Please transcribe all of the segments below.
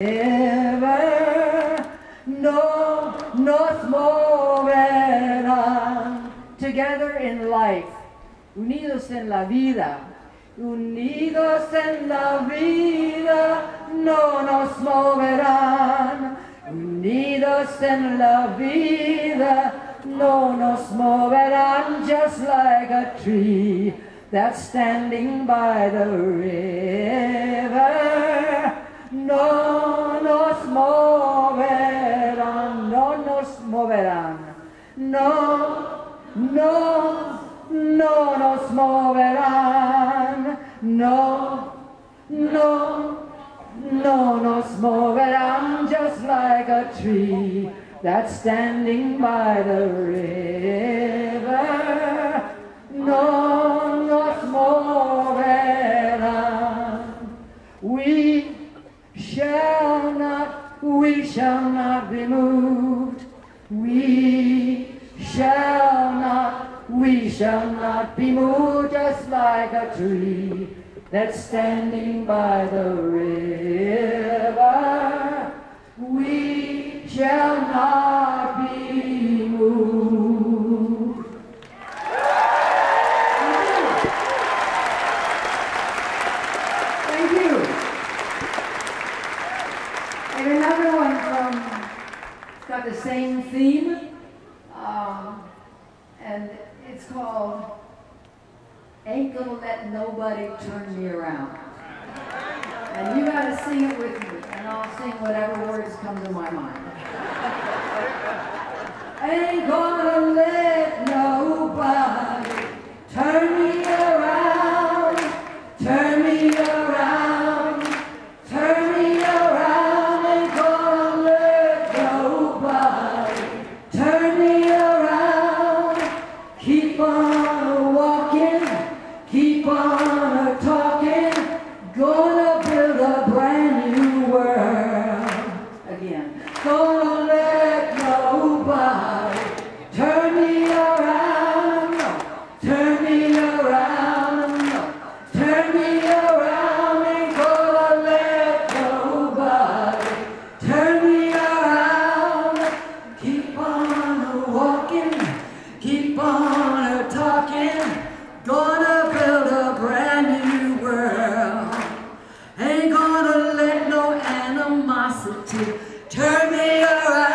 Ever no nos moverán together in life, unidos en la vida, unidos en la vida, no nos moverán, unidos en la vida, no nos moverán, just like a tree that's standing by the river. No, no, no nos moverán, no, no, no nos moverán, just like a tree that's standing by the river. No shall not be moved just like a tree that's standing by the river. We shall not be moved. Thank you. And another one from, it's got the same theme, um, and it's called Ain't Gonna Let Nobody Turn Me Around. And you gotta sing it with me, and I'll sing whatever words come to my mind. Keep on walking, keep on talking, gonna build a brand new world again. Gonna animosity turn me around,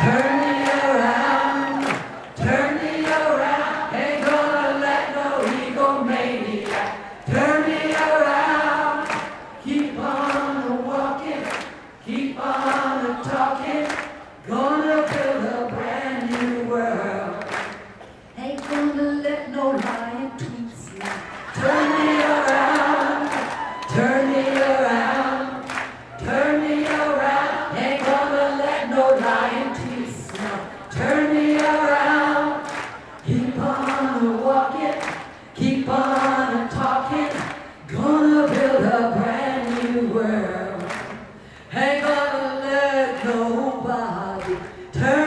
turn turn